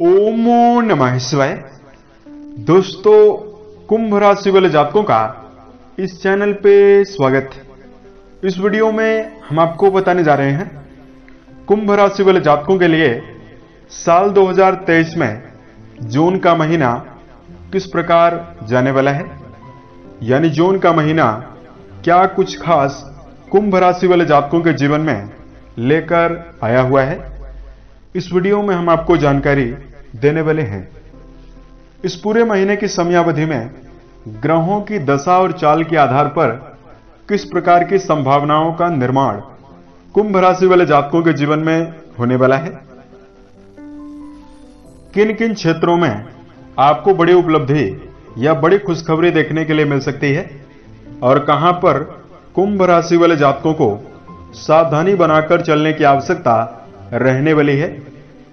ओमो नमः शिवाय दोस्तों, कुंभ राशि वाले जातकों का इस चैनल पे स्वागत। इस वीडियो में हम आपको बताने जा रहे हैं, कुंभ राशि वाले जातकों के लिए साल 2023 में जून का महीना किस प्रकार जाने वाला है? यानी जून का महीना क्या कुछ खास कुंभ राशि वाले जातकों के जीवन में लेकर आया हुआ है? इस वीडियो में हम आपको जानकारी देने वाले हैं। इस पूरे महीने की समयावधि में ग्रहों की दशा और चाल के आधार पर किस प्रकार की संभावनाओं का निर्माण कुंभ राशि वाले जातकों के जीवन में होने वाला है? किन किन क्षेत्रों में आपको बड़ी उपलब्धि या बड़ी खुशखबरी देखने के लिए मिल सकती है? और कहाँ पर कुंभ राशि वाले जातकों को सावधानी बनाकर चलने की आवश्यकता रहने वाली है?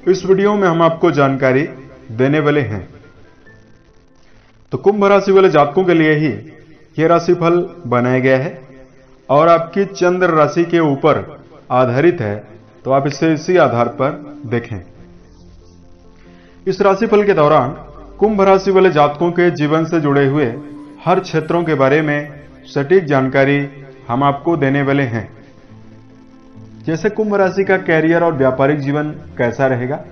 इस वीडियो में हम आपको जानकारी देने वाले हैं। तो कुंभ राशि वाले जातकों के लिए ही यह राशिफल बनाया गया है और आपकी चंद्र राशि के ऊपर आधारित है तो आप इसे इसी आधार पर देखें। इस राशिफल के दौरान कुंभ राशि वाले जातकों के जीवन से जुड़े हुए हर क्षेत्रों के बारे में सटीक जानकारी हम आपको देने वाले हैं। जैसे कुंभ राशि का कैरियर और व्यापारिक जीवन कैसा रहेगा?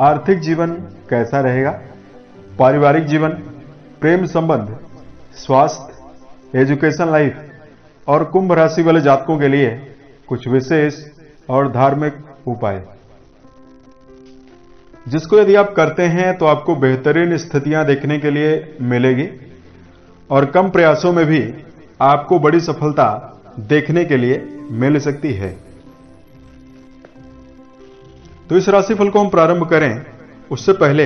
आर्थिक जीवन कैसा रहेगा? पारिवारिक जीवन, प्रेम संबंध, स्वास्थ्य एजुकेशन लाइफ और कुंभ राशि वाले जातकों के लिए कुछ विशेष और धार्मिक उपाय। जिसको यदि आप करते हैं तो आपको बेहतरीन स्थितियाँ देखने के लिए मिलेगी और कम प्रयासों में भी आपको बड़ी सफलता देखने के लिए मिल सकती है। तो इस राशिफल को हम प्रारंभ करें। उससे पहले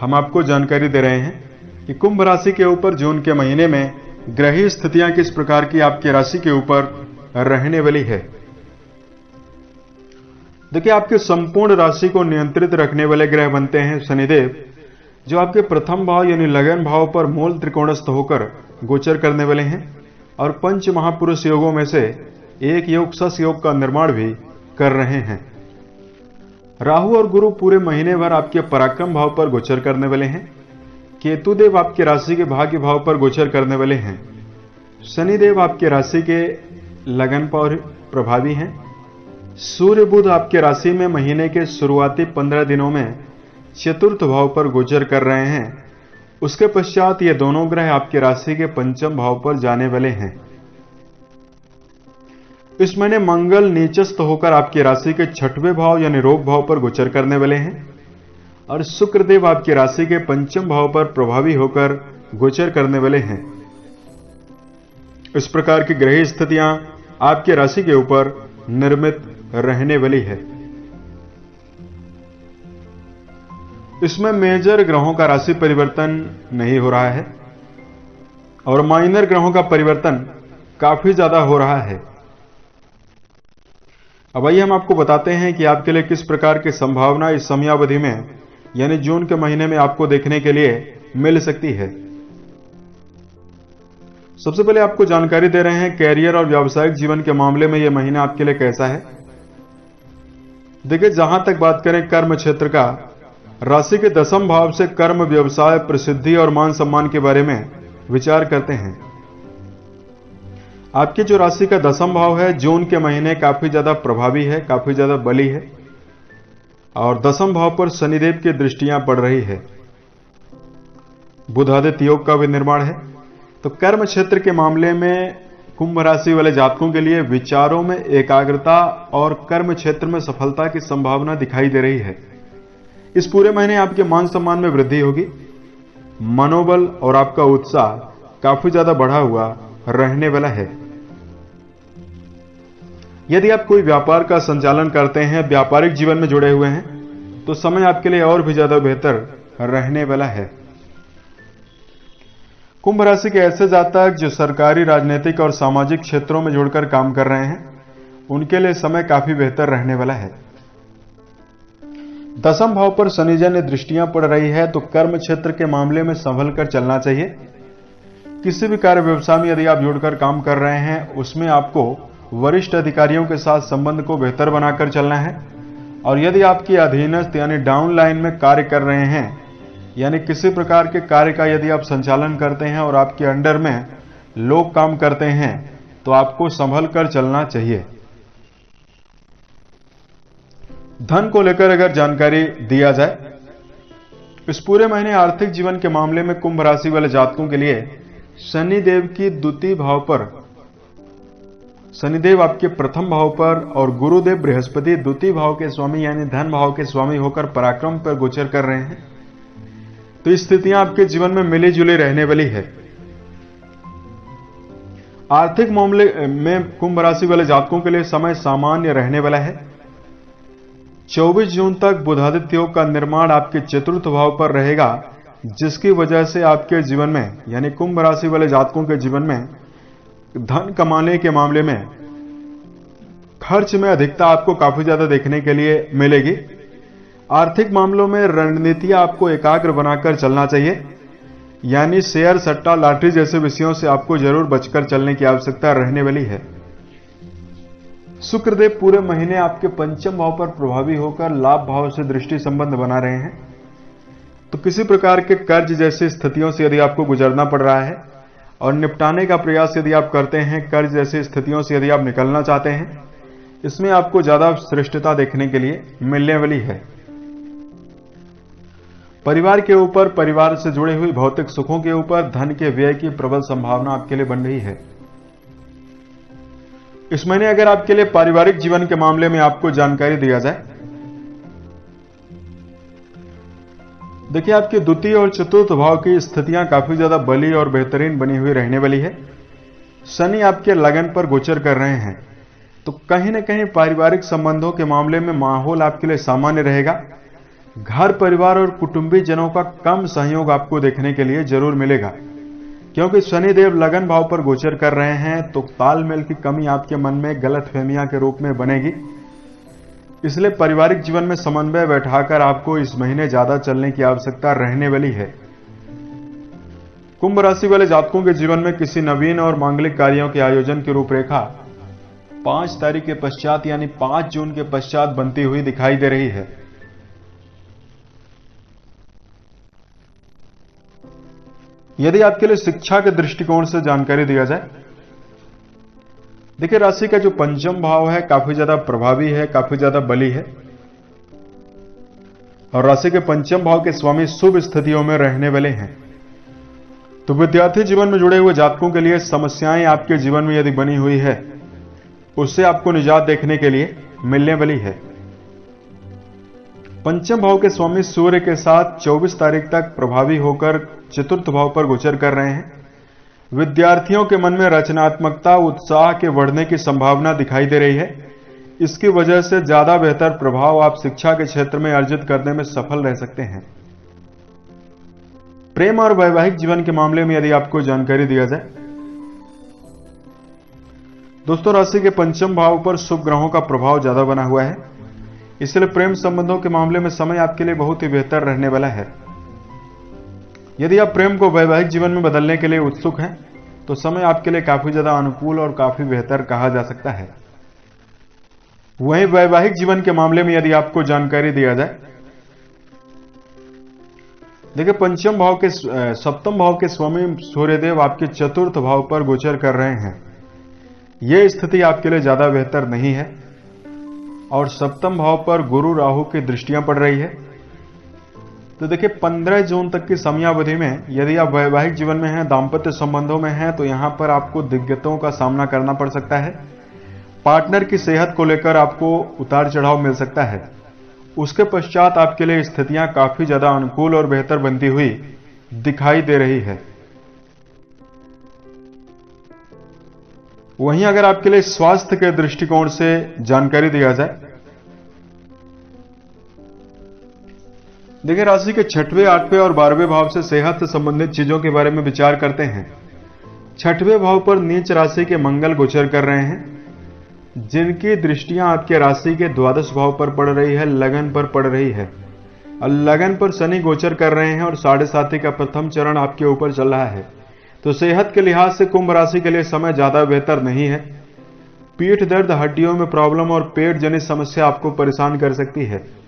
हम आपको जानकारी दे रहे हैं कि कुंभ राशि के ऊपर जून के महीने में ग्रही स्थितियाँ किस प्रकार की आपकी राशि के ऊपर रहने वाली है। देखिए, आपके संपूर्ण राशि को नियंत्रित रखने वाले ग्रह बनते हैं शनिदेव, जो आपके प्रथम भाव यानी लगन भाव पर मूल त्रिकोणस्थ होकर गोचर करने वाले हैं और पंच महापुरुष योगों में से एक योग सस योग का निर्माण भी कर रहे हैं। राहु और गुरु पूरे महीने भर आपके पराक्रम भाव पर गोचर करने वाले हैं। केतुदेव आपके राशि के भाग्य भाव पर गोचर करने वाले हैं। शनिदेव आपके राशि के लगन पर प्रभावी हैं। सूर्य बुध आपके राशि में महीने के शुरुआती पंद्रह दिनों में चतुर्थ भाव पर गोचर कर रहे हैं। उसके पश्चात ये दोनों ग्रह आपके राशि के पंचम भाव पर जाने वाले हैं। महीने मंगल नीचस्थ होकर आपकी राशि के छठवें भाव यानी रोग भाव पर गोचर करने वाले हैं और शुक्रदेव आपकी राशि के पंचम भाव पर प्रभावी होकर गोचर करने वाले हैं। इस प्रकार की ग्रह स्थितियाँ आपकी राशि के ऊपर निर्मित रहने वाली है। इसमें मेजर ग्रहों का राशि परिवर्तन नहीं हो रहा है और माइनर ग्रहों का परिवर्तन काफ़ी ज़्यादा हो रहा है। अब आइए हम आपको बताते हैं कि आपके लिए किस प्रकार की संभावना इस समयावधि में, यानी जून के महीने में आपको देखने के लिए मिल सकती है। सबसे पहले आपको जानकारी दे रहे हैं कैरियर और व्यावसायिक जीवन के मामले में यह महीना आपके लिए कैसा है। देखिए, जहाँ तक बात करें कर्म क्षेत्र का, राशि के दसम भाव से कर्म, व्यवसाय, प्रसिद्धि और मान सम्मान के बारे में विचार करते हैं। आपकी जो राशि का दसम भाव है, जून के महीने काफ़ी ज़्यादा प्रभावी है, काफ़ी ज़्यादा बली है। और दसम भाव पर शनिदेव की दृष्टियाँ पड़ रही है। बुधादित्य योग का भी निर्माण है। तो कर्म क्षेत्र के मामले में कुंभ राशि वाले जातकों के लिए विचारों में एकाग्रता और कर्म क्षेत्र में सफलता की संभावना दिखाई दे रही है। इस पूरे महीने आपके मान सम्मान में वृद्धि होगी। मनोबल और आपका उत्साह काफ़ी ज़्यादा बढ़ा हुआ रहने वाला है। यदि आप कोई व्यापार का संचालन करते हैं, व्यापारिक जीवन में जुड़े हुए हैं तो समय आपके लिए और भी ज़्यादा बेहतर रहने वाला है। कुंभ राशि के ऐसे जातक जो सरकारी, राजनीतिक और सामाजिक क्षेत्रों में जुड़कर काम कर रहे हैं, उनके लिए समय काफ़ी बेहतर रहने वाला है। दसम भाव पर शनिजन्य दृष्टियाँ पड़ रही है तो कर्म क्षेत्र के मामले में संभल कर चलना चाहिए। किसी भी कार्य व्यवसाय में यदि आप जुड़कर काम कर रहे हैं, उसमें आपको वरिष्ठ अधिकारियों के साथ संबंध को बेहतर बनाकर चलना है और यदि आपकी अधीनस्थ यानी डाउन लाइन में कार्य कर रहे हैं, यानी किसी प्रकार के कार्य का यदि आप संचालन करते हैं और आपके अंडर में लोग काम करते हैं तो आपको संभल कर चलना चाहिए। धन को लेकर अगर जानकारी दिया जाए, इस पूरे महीने आर्थिक जीवन के मामले में कुंभ राशि वाले जातकों के लिए शनिदेव की द्वितीय भाव पर शनिदेव आपके प्रथम भाव पर और गुरुदेव बृहस्पति द्वितीय भाव के स्वामी यानी धन भाव के स्वामी होकर पराक्रम पर गोचर कर रहे हैं। तो स्थितियाँ आपके जीवन में मिली जुली रहने वाली है। आर्थिक मामले में कुंभ राशि वाले जातकों के लिए समय सामान्य रहने वाला है। 24 जून तक बुधादित्य योग का निर्माण आपके चतुर्थ भाव पर रहेगा, जिसकी वजह से आपके जीवन में, यानी कुंभ राशि वाले जातकों के जीवन में धन कमाने के मामले में खर्च में अधिकता आपको काफ़ी ज़्यादा देखने के लिए मिलेगी। आर्थिक मामलों में रणनीतियाँ आपको एकाग्र बनाकर चलना चाहिए। यानी शेयर सट्टा लॉटरी जैसे विषयों से आपको ज़रूर बचकर चलने की आवश्यकता रहने वाली है। शुक्रदेव पूरे महीने आपके पंचम भाव पर प्रभावी होकर लाभ भाव से दृष्टि संबंध बना रहे हैं। तो किसी प्रकार के कर्ज जैसी स्थितियों से यदि आपको गुजरना पड़ रहा है और निपटाने का प्रयास यदि आप करते हैं, कर्ज जैसी स्थितियों से यदि आप निकलना चाहते हैं, इसमें आपको ज़्यादा श्रेष्ठता देखने के लिए मिलने वाली है। परिवार के ऊपर, परिवार से जुड़े हुए भौतिक सुखों के ऊपर, धन के व्यय की प्रबल संभावना आपके लिए बन रही है। इस महीने अगर आपके लिए पारिवारिक जीवन के मामले में आपको जानकारी दिया जाए देखिए, आपके द्वितीय और चतुर्थ भाव की स्थितियाँ काफ़ी ज़्यादा बली और बेहतरीन बनी हुई रहने वाली है। शनि आपके लगन पर गोचर कर रहे हैं। तो कहीं ना कहीं पारिवारिक संबंधों के मामले में माहौल आपके लिए सामान्य रहेगा। घर परिवार और कुटुंबी जनों का कम सहयोग आपको देखने के लिए ज़रूर मिलेगा। क्योंकि शनिदेव लगन भाव पर गोचर कर रहे हैं तो तालमेल की कमी आपके मन में गलत फहमिया के रूप में बनेगी। इसलिए पारिवारिक जीवन में समन्वय बैठाकर आपको इस महीने ज़्यादा चलने की आवश्यकता रहने वाली है। कुंभ राशि वाले जातकों के जीवन में किसी नवीन और मांगलिक कार्यों के आयोजन की रूपरेखा पाँच तारीख के पश्चात यानी पाँच जून के पश्चात बनती हुई दिखाई दे रही है। यदि आपके लिए शिक्षा के दृष्टिकोण से जानकारी दिया जाए देखिए, राशि का जो पंचम भाव है, काफ़ी ज़्यादा प्रभावी है, काफ़ी ज़्यादा बली है। और राशि के पंचम भाव के स्वामी शुभ स्थितियों में रहने वाले हैं। तो विद्यार्थी जीवन में जुड़े हुए जातकों के लिए समस्याएँ आपके जीवन में यदि बनी हुई है, उससे आपको निजात देखने के लिए मिलने वाली है। पंचम भाव के स्वामी सूर्य के साथ 24 तारीख तक प्रभावी होकर चतुर्थ भाव पर गोचर कर रहे हैं। विद्यार्थियों के मन में रचनात्मकता, उत्साह के बढ़ने की संभावना दिखाई दे रही है। इसकी वजह से ज़्यादा बेहतर प्रभाव आप शिक्षा के क्षेत्र में अर्जित करने में सफल रह सकते हैं। प्रेम और वैवाहिक जीवन के मामले में यदि आपको जानकारी दिया जाए, दोस्तों राशि के पंचम भाव पर शुभ ग्रहों का प्रभाव ज़्यादा बना हुआ है। इसलिए प्रेम संबंधों के मामले में समय आपके लिए बहुत ही बेहतर रहने वाला है। यदि आप प्रेम को वैवाहिक जीवन में बदलने के लिए उत्सुक हैं तो समय आपके लिए काफ़ी ज़्यादा अनुकूल और काफ़ी बेहतर कहा जा सकता है। वहीं वैवाहिक जीवन के मामले में यदि आपको जानकारी दिया जाए, देखिए, पंचम भाव के सप्तम भाव के स्वामी सूर्यदेव आपके चतुर्थ भाव पर गोचर कर रहे हैं। यह स्थिति आपके लिए ज़्यादा बेहतर नहीं है और सप्तम भाव पर गुरु राहु की दृष्टियाँ पड़ रही है। तो देखिए 15 जून तक की समयावधि में यदि आप वैवाहिक जीवन में हैं, दाम्पत्य संबंधों में हैं तो यहाँ पर आपको दिग्गतों का सामना करना पड़ सकता है। पार्टनर की सेहत को लेकर आपको उतार चढ़ाव मिल सकता है। उसके पश्चात आपके लिए स्थितियाँ काफ़ी ज़्यादा अनुकूल और बेहतर बनती हुई दिखाई दे रही है। वहीं अगर आपके लिए स्वास्थ्य के दृष्टिकोण से जानकारी दिया जाए देखिए राशि के छठवें, आठवें और बारहवें भाव से सेहत से संबंधित चीज़ों के बारे में विचार करते हैं। छठवें भाव पर नीच राशि के मंगल गोचर कर रहे हैं। जिनकी दृष्टियाँ आपके राशि के द्वादश भाव पर पड़ रही है, लगन पर पड़ रही है। और लगन पर शनि गोचर कर रहे हैं और साढ़े साथी का प्रथम चरण आपके ऊपर चल रहा है। तो सेहत के लिहाज से कुंभ राशि के लिए समय ज़्यादा बेहतर नहीं है। पीठ दर्द, हड्डियों में प्रॉब्लम और पेट जनित समस्या आपको परेशान कर सकती है।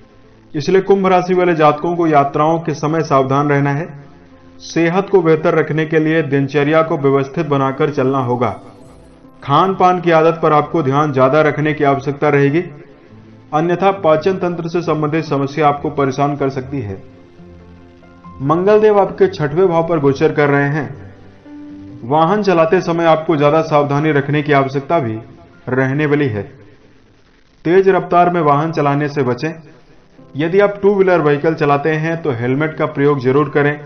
इसलिए कुंभ राशि वाले जातकों को यात्राओं के समय सावधान रहना है। सेहत को बेहतर रखने के लिए दिनचर्या को व्यवस्थित बनाकर चलना होगा। खान पान की आदत पर आपको ध्यान ज़्यादा रखने की आवश्यकता रहेगी। अन्यथा पाचन तंत्र से संबंधित समस्या आपको परेशान कर सकती है। मंगलदेव आपके छठवें भाव पर गोचर कर रहे हैं। वाहन चलाते समय आपको ज़्यादा सावधानी रखने की आवश्यकता भी रहने वाली है। तेज रफ्तार में वाहन चलाने से बचें। यदि आप टू व्हीलर व्हीकल चलाते हैं तो हेलमेट का प्रयोग ज़रूर करें।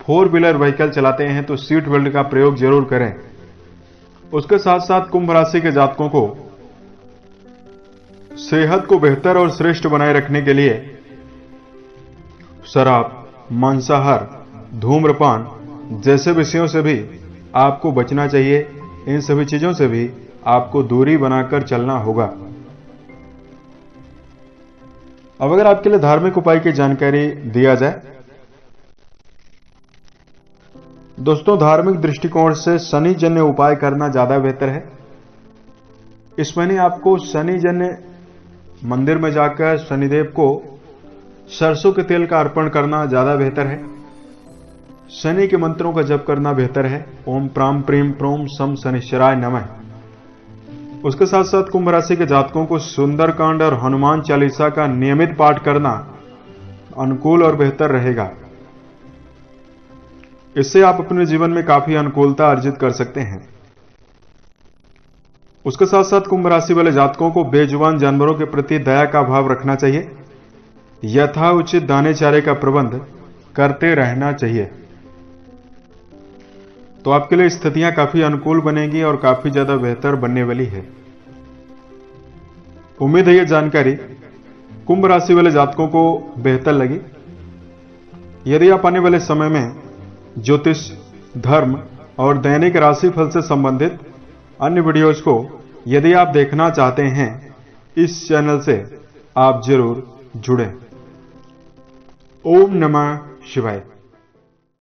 फोर व्हीलर व्हीकल चलाते हैं तो सीट बेल्ट का प्रयोग ज़रूर करें। उसके साथ साथ कुंभ राशि के जातकों को सेहत को बेहतर और श्रेष्ठ बनाए रखने के लिए शराब, मांसाहार, धूम्रपान जैसे विषयों से भी आपको बचना चाहिए। इन सभी चीज़ों से भी आपको दूरी बनाकर चलना होगा। अब अगर आपके लिए धार्मिक उपाय की जानकारी दिया जाए। दोस्तों, धार्मिक दृष्टिकोण से शनि जन्य उपाय करना ज़्यादा बेहतर है। इस महीने आपको शनि जन्य मंदिर में जाकर शनिदेव को सरसों के तेल का अर्पण करना ज़्यादा बेहतर है। शनि के मंत्रों का जप करना बेहतर है। ओम प्राम प्रेम प्रोम सम शनिश्चराय नमः। उसके साथ साथ कुंभ राशि के जातकों को सुंदरकांड और हनुमान चालीसा का नियमित पाठ करना अनुकूल और बेहतर रहेगा। इससे आप अपने जीवन में काफ़ी अनुकूलता अर्जित कर सकते हैं। उसके साथ साथ कुंभ राशि वाले जातकों को बेजुबान जानवरों के प्रति दया का भाव रखना चाहिए। यथा उचित दाने चारे का प्रबंध करते रहना चाहिए। तो आपके लिए स्थितियाँ काफ़ी अनुकूल बनेगी और काफ़ी ज़्यादा बेहतर बनने वाली है। उम्मीद है यह जानकारी कुंभ राशि वाले जातकों को बेहतर लगी। यदि आप आने वाले समय में ज्योतिष, धर्म और दैनिक राशिफल से संबंधित अन्य वीडियोज़ को यदि आप देखना चाहते हैं, इस चैनल से आप ज़रूर जुड़ें। ओम नमः शिवाय।